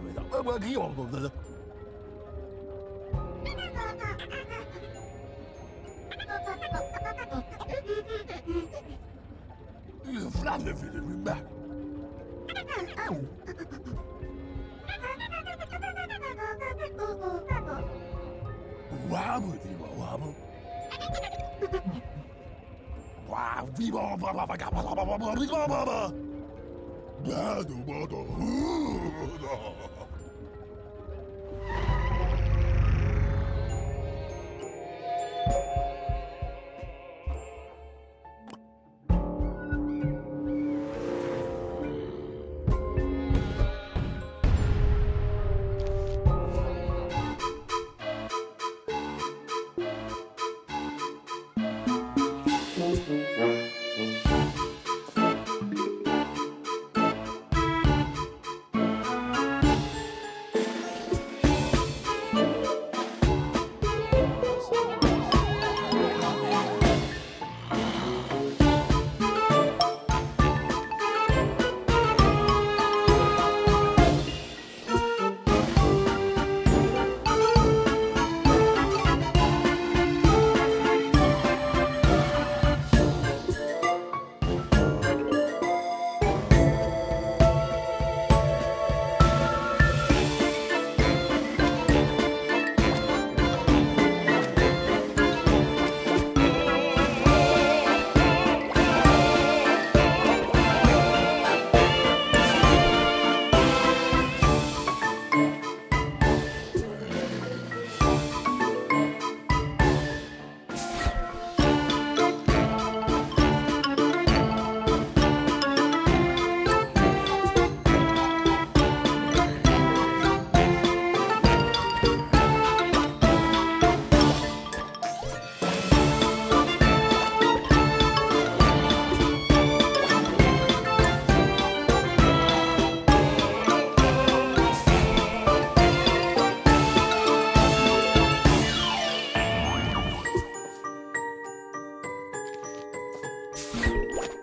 我我给我，我我我。你这烦的不得了！我我给我，我我我我给我，我我我。Bad about the hood. Thank you.